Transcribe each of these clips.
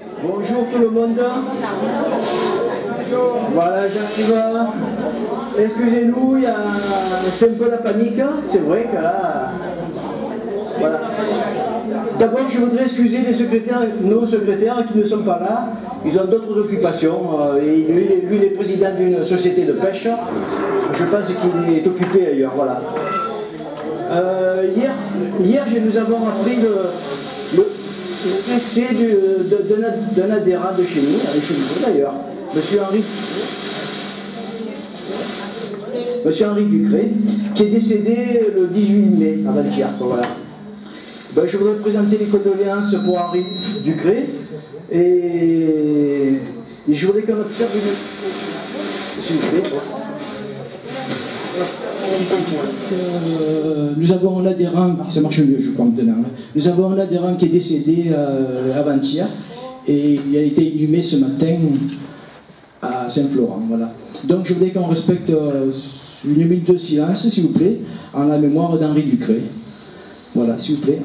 Bonjour tout le monde. Voilà, j'arrive. Excusez-nous, il y a... c'est un peu la panique. C'est vrai que là. Voilà. D'abord, je voudrais excuser les secrétaires, nos secrétaires qui ne sont pas là. Ils ont d'autres occupations. Euh, lui, il est président d'une société de pêche. Je pense qu'il est occupé ailleurs. Euh, hier, nous avons appris le, de- d'un ad- d'un adhérent de chez nous, chez nous d'ailleurs, Monsieur Henri, Henri Ducré, qui est décédé le 18 mai, avant-hier. Voilà. Ben, je voudrais présenter les condoléances pour Henri Ducré et, je voudrais qu'on observe une. Euh, nous avons un adhérent, ça marche mieux je crois maintenant, hein. nous avons adhérent qui est décédé euh, avant-hier et il a été inhumé ce matin à Saint-Florent. Voilà. Donc je voudrais qu'on respecte euh, une minute de silence, s'il vous plaît, en la mémoire d'Henri Ducré. Voilà, s'il vous plaît.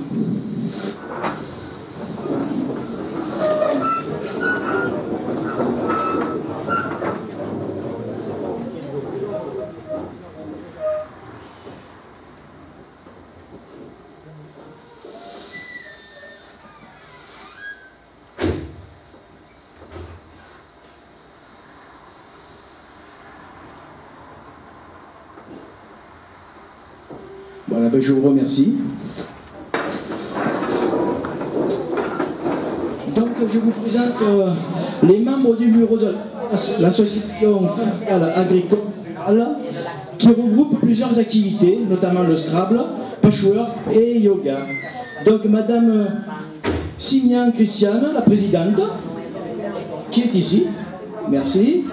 Voilà, ben, je vous remercie. Donc je vous présente euh, les membres du bureau de l'association agricole qui regroupe plusieurs activités, notamment le Scrabble, patchwork et yoga. Donc Madame Simian Christiane, la présidente, qui est ici, merci.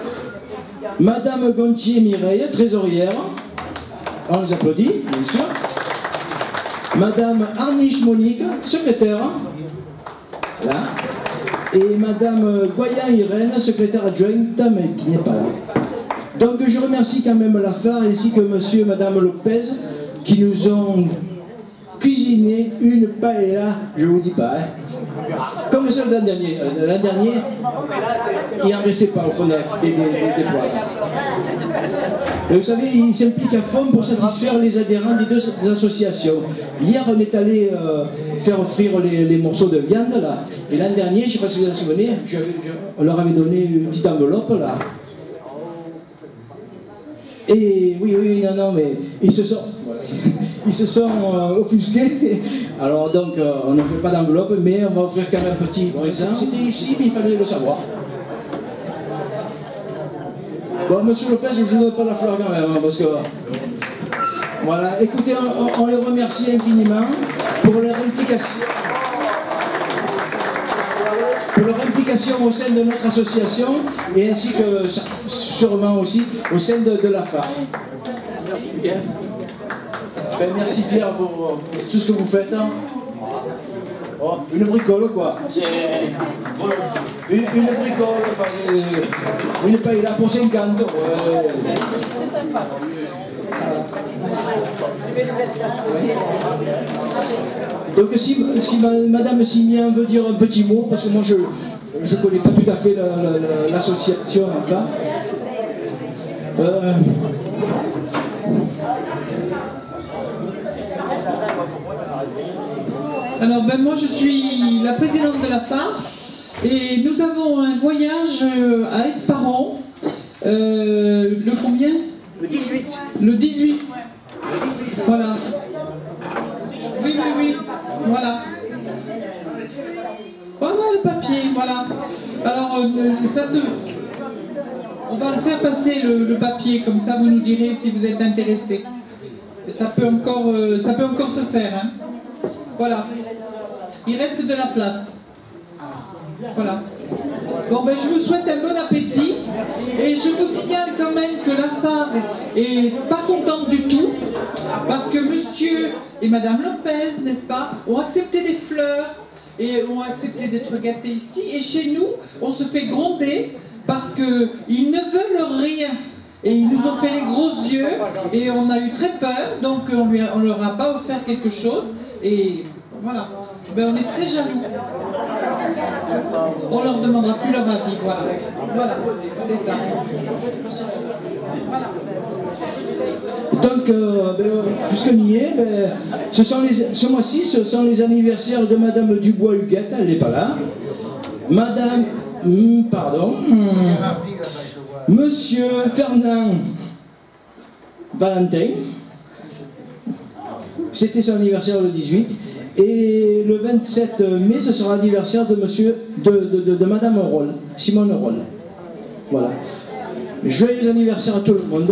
Madame Gontier Mireille, trésorière, on les applaudit, bien sûr. Madame Arniche Monique, secrétaire. Là. Et Madame Goyen Irène, secrétaire adjointe, mais qui n'est pas là. Donc je remercie quand même la phare ainsi que Monsieur et Madame Lopez qui nous ont cuisiné une paella, je vous dis pas, hein. comme celle l'an dernier. Euh, L'an dernier, il n'en restait pas au fond des, des, des-. Vous savez, ils s'impliquent à fond pour satisfaire les adhérents des deux associations. Hier, on est allé euh, faire offrir les, morceaux de viande, là. Et l'an dernier, je ne sais pas si vous vous en souvenez, je- on leur avait donné une petite enveloppe, là. Et oui, oui, non, non, mais ils se sont, ils se euh, offusqués. Alors donc, euh, on ne fait pas d'enveloppe, mais on va offrir quand même un petit présent. C'était ici, mais il fallait le savoir. Bon, monsieur Lopez, je ne vous donne pas la fleur quand même, hein, parce que... Voilà, écoutez, on, les remercie infiniment pour leur implication. Pour leur implication au sein de notre association et ainsi que sûrement aussi au sein de, la FAR. Ben, merci Pierre pour, pour tout ce que vous faites. hein. Oh, une bricole quoi. Une, une bricole, enfin, euh, une paella pour 50. ouais. Donc si, si ma- Madame Simien veut dire un petit mot, parce que moi je ne connais pas tout à fait la- la- la- l'association enfin. Euh, Alors ben moi je suis la présidente de la FAR et nous avons un voyage euh, à Esparon. Euh, le combien? Le 18. Le 18. Voilà. Oui, oui, oui. Voilà. Voilà le papier, voilà. Alors euh, ça se... On va le faire passer le, le papier, comme ça vous nous direz si vous êtes intéressé. Ça peut encore, euh, ça peut encore se faire. hein. Voilà. Il reste de la place. Voilà. Bon, ben, je vous souhaite un bon appétit. Et je vous signale quand même que la femme est pas contente du tout. Parce que monsieur et madame Lopez, n'est-ce pas, ont accepté des fleurs et ont accepté d'être gâtés ici. Et chez nous, on se fait gronder parce qu'ils ne veulent rien. Et ils nous ont fait les gros yeux et on a eu très peur, donc on ne leur a pas offert quelque chose. Et voilà, ben, on est très jaloux. On leur demandera plus leur avis. Voilà, voilà, c'est ça. Voilà. Donc, euh, ben, y est, ben, ce mois-ci, ce sont les anniversaires de Madame Dubois-Huguette, elle n'est pas là. Madame, hmm, pardon, hmm, Monsieur Fernand Valentin, c'était son anniversaire le 18. Et le 27 mai, ce sera l'anniversaire de monsieur, de, de, de, Madame Roll, Simone Roll. Voilà. Joyeux anniversaire à tout le monde.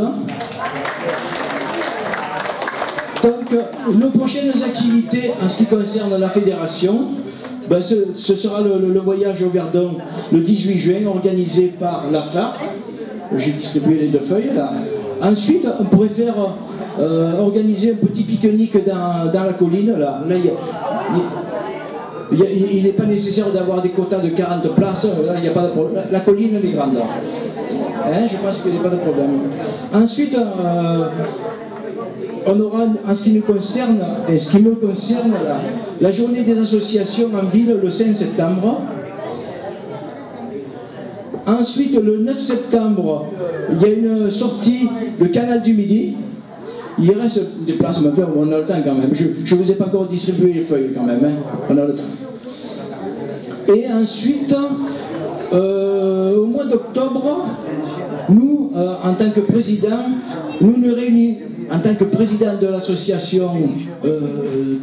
Donc, nos prochaines activités en ce qui concerne la fédération, ben, ce, sera le, le, voyage au Verdon le 18 juin, organisé par la FARC. J'ai distribué les deux feuilles là. Ensuite, on pourrait faire euh, organiser un petit pique-nique dans, dans, la colline. Là, il n'est pas nécessaire d'avoir des quotas de 40 places. Là, a pas de problème. La colline est grande. Hein, je pense qu'il n'y a pas de problème. Ensuite, euh, on aura, en ce qui nous concerne, et ce qui me concerne, la, la journée des associations en ville le 5 septembre. Ensuite, le 9 septembre, il y a une sortie, le canal du Midi. Il reste des places, mais on a le temps quand même. Je ne vous ai pas encore distribué les feuilles quand même, hein. on a le temps. Et ensuite, euh, au mois d'octobre, nous, euh, en tant que président, nous nous en tant que président de l'association euh,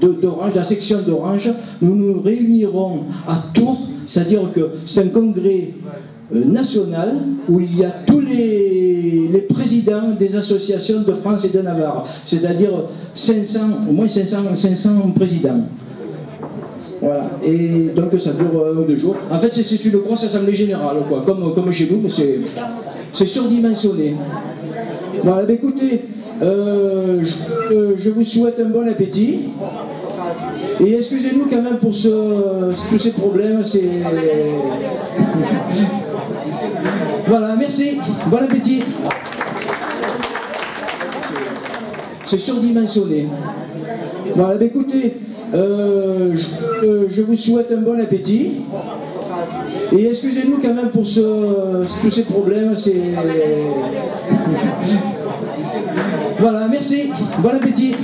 d'Orange, la section d'Orange, nous nous réunirons à Tours, c'est-à-dire que c'est un congrès national où il y a tous les, présidents des associations de France et de Navarre, c'est-à-dire 500, au moins 500, 500 présidents. Voilà. Et donc ça dure euh, deux jours. En fait, c'est une grosse assemblée générale, quoi, comme, comme chez nous, mais c'est surdimensionné. Voilà, bah, écoutez, euh, je, euh, vous souhaite un bon appétit. Et excusez-nous quand même pour tous ces problèmes. C'est... voilà, merci. Bon appétit. C'est surdimensionné. Voilà, bah, écoutez, euh, je, euh, je, vous souhaite un bon appétit. Et excusez-nous quand même pour ce, tous ces problèmes. Voilà, merci. Bon appétit.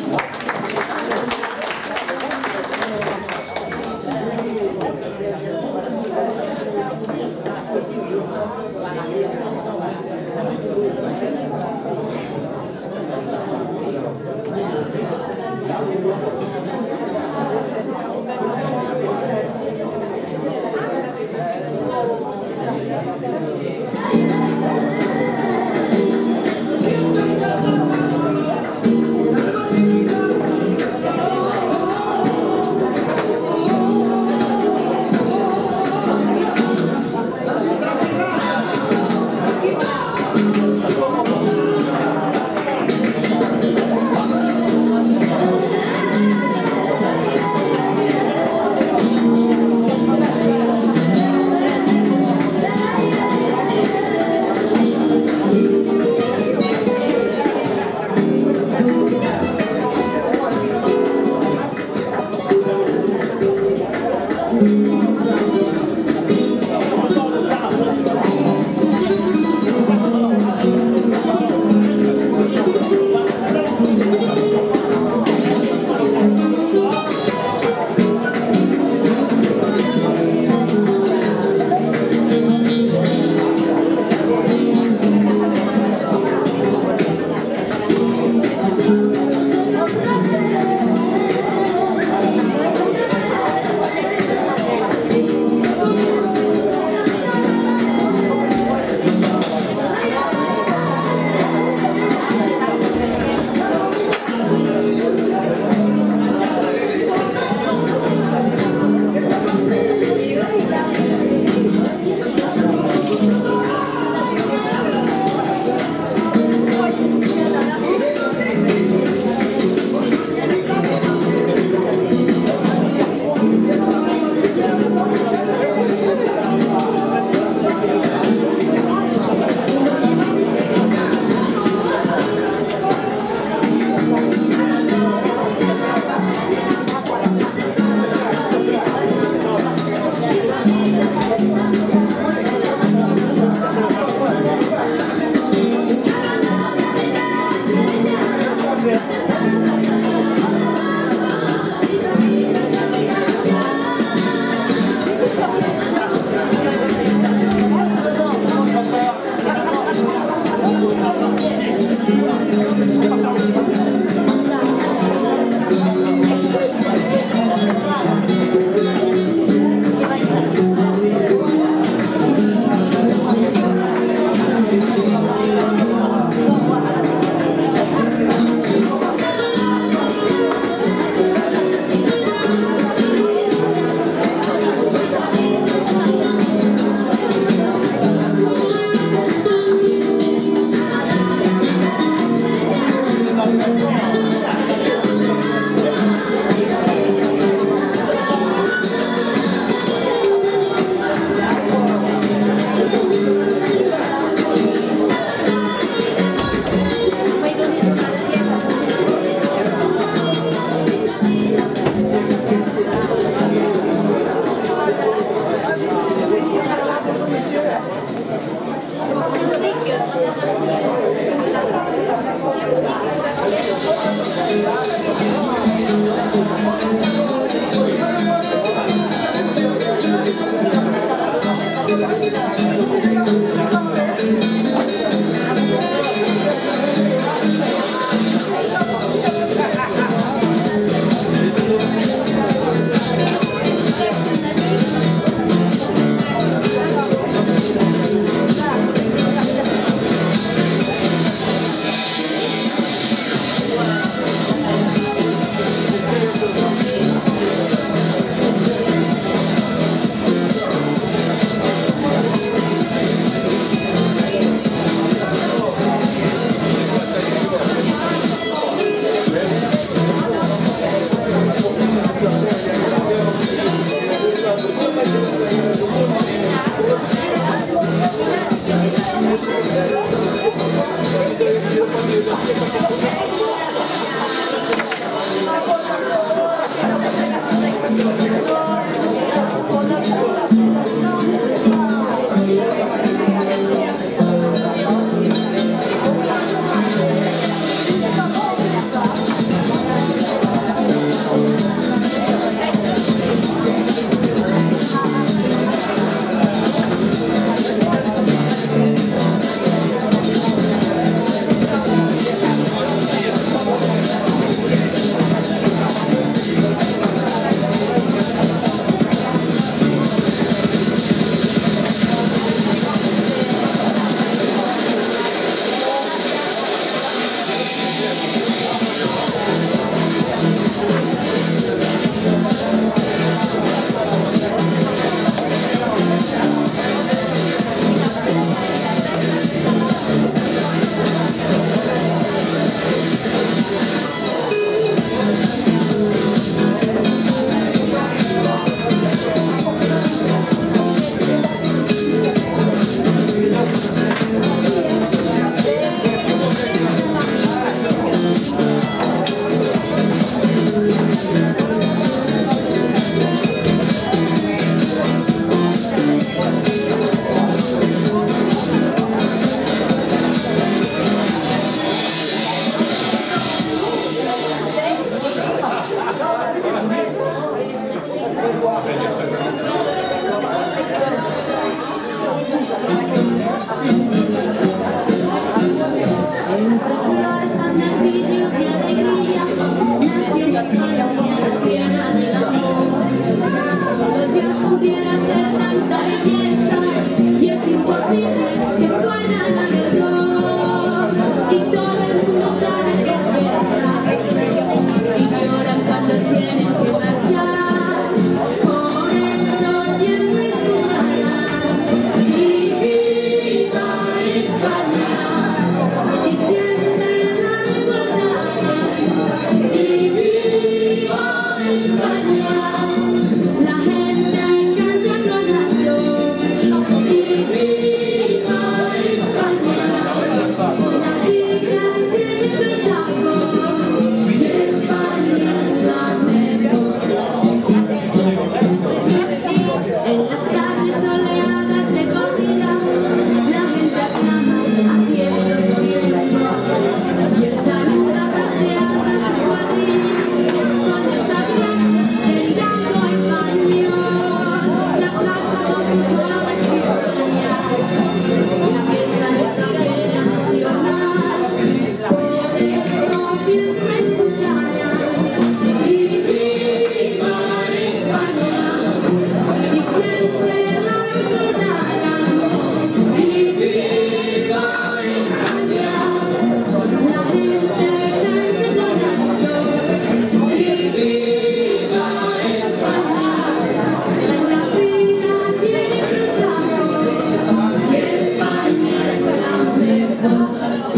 Obrigado.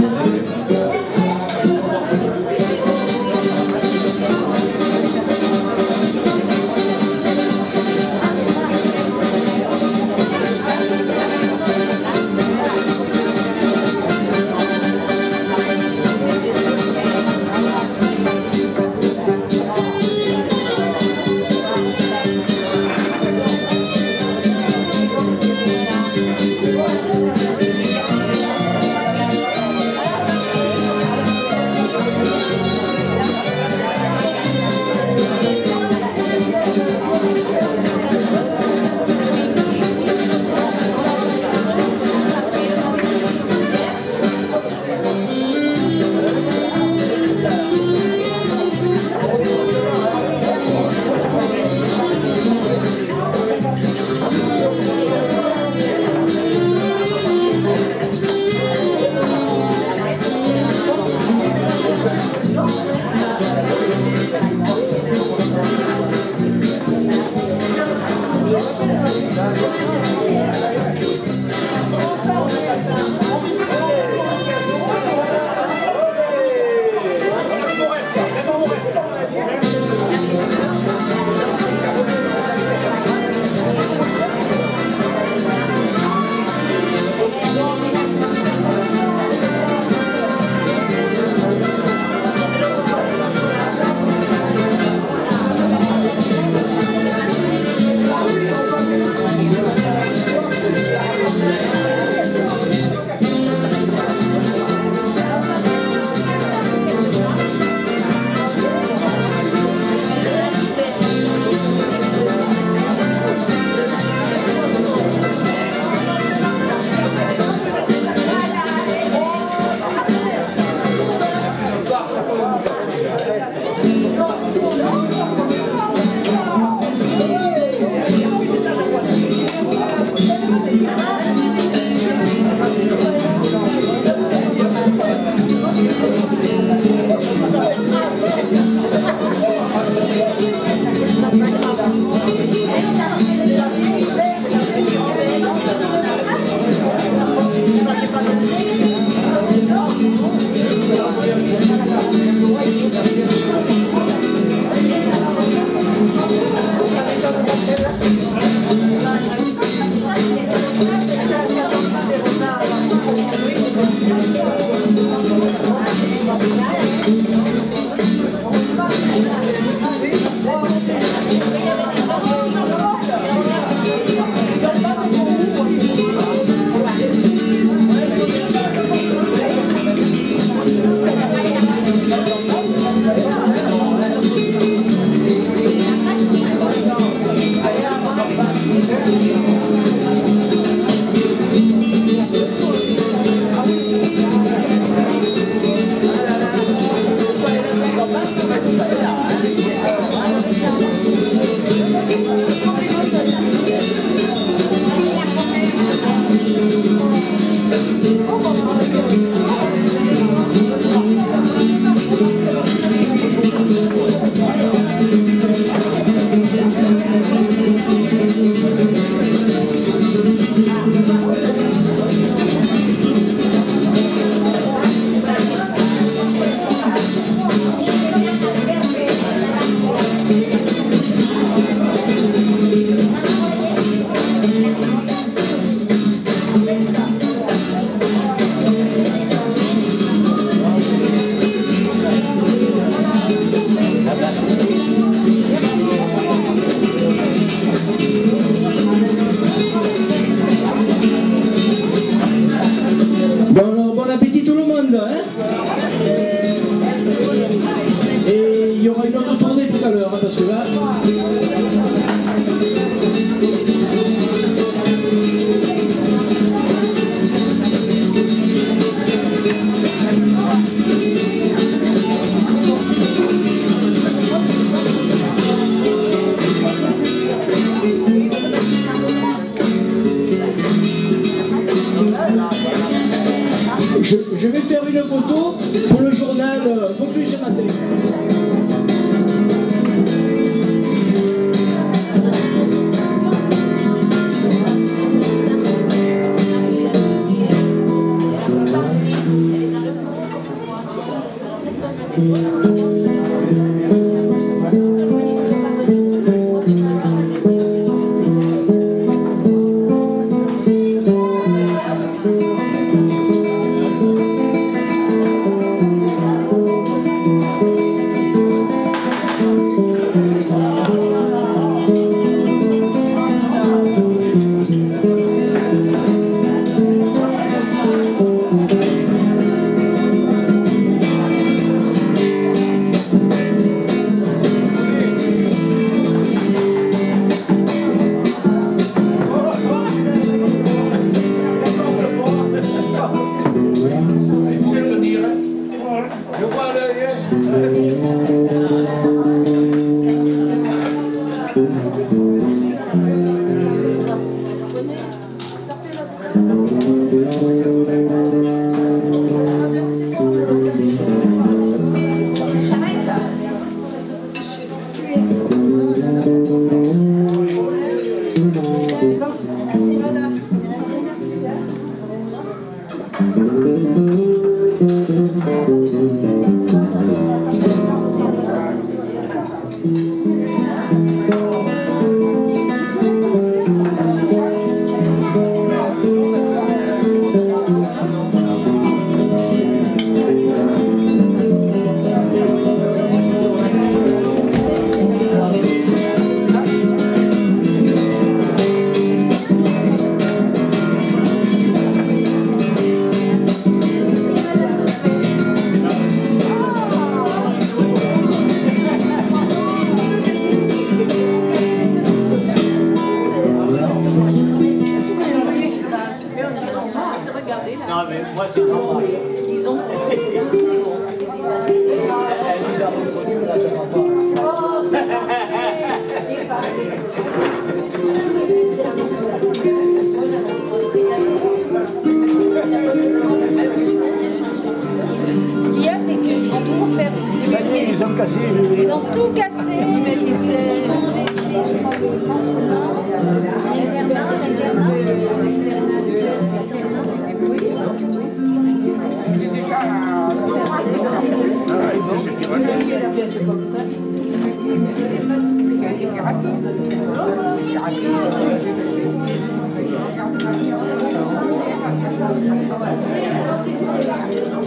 Non,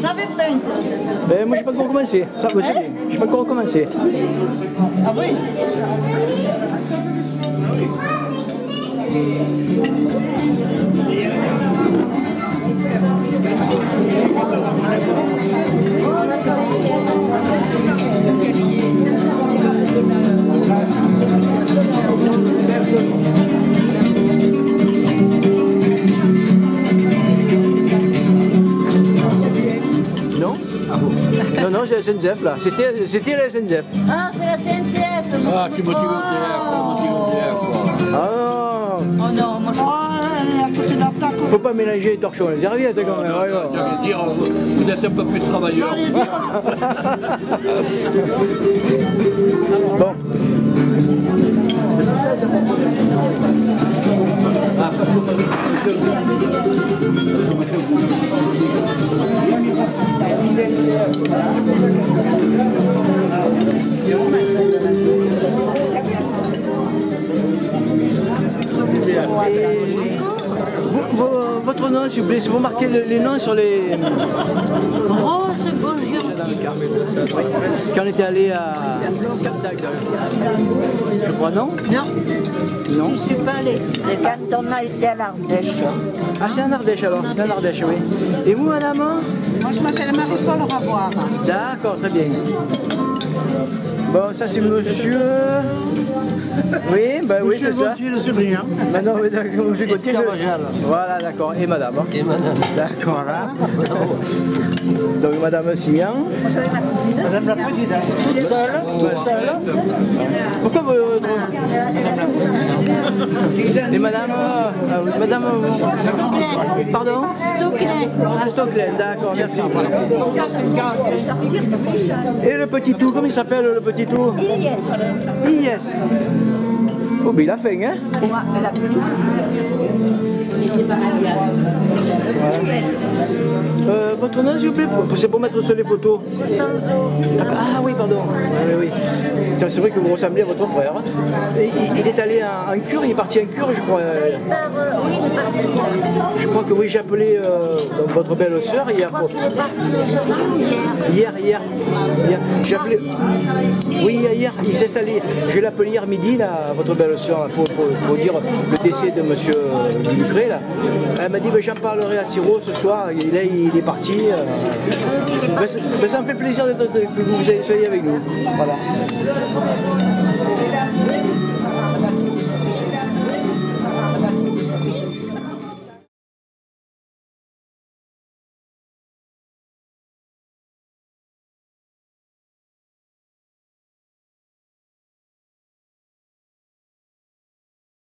J'avais faim. Ben, moi, je n'ai pas encore commencé. Ça, vous savez, je n'ai pas encore commencé. Ah oui Non Non, non, c'est la SNCF, là. C'était c'était la SNCF. Ah, c'est la CNCF. Ah, tu me dis ODF, Faut pas mélanger les torchons et les serviettes, quand même. voyons. J'allais dire, vous êtes un peu plus travailleur. J'allais dire, Bon. Vos- votre nom, s'il vous plaît, si vous marquez le- les noms sur les. Rose Bongentil. Quand on était allé à je crois, non Non, Non je suis pas allée. Et quand on a été à l'Ardèche, Ah, c'est en Ardèche alors, c'est en Ardèche, oui. Et vous, madame moi je m'appelle Marie-Paul Ravoir. D'accord, très bien. Bon, ça c'est monsieur. Oui, bah oui, c'est ça. Maintenant, oui, d'accord, monsieur Gauthier, je- Voilà, d'accord. Et madame. hein. Et madame. D'accord, là. Donc, madame Simian. Madame la Présidente. Seule Seule Pourquoi vous. Et madame. euh, euh, madame. euh, Pardon Ah, Stocklin, d'accord, merci. Et le petit tout, comment il s'appelle le petit tout Yes. Yes. Oh, mais il a faim, Euh, Votre nom, s'il vous plaît C'est pour mettre sur les photos. D'accord. Ah oui, pardon. Ah, oui, oui. C'est vrai que vous ressemblez à votre frère. Il, il est allé en, cure, il est parti en cure, je crois. euh, Il part, euh, oui, il est parti. Je crois que oui, j'ai appelé euh, votre belle sœur hier. Je crois qu'il est parti aujourd'hui ou hier. Hier, hier, hier. J'ai appelé. Oui, hier, il s'est installé. Je l'ai appelé hier midi, là, votre belle sœur, pour, dire le décès de monsieur euh, Ducré, là. Elle m'a dit, ben, j'en parlerai à Siro ce soir. Et là, il est parti. euh. Ben, ça- ben, ça me fait plaisir que vous soyez avec nous. Voilà.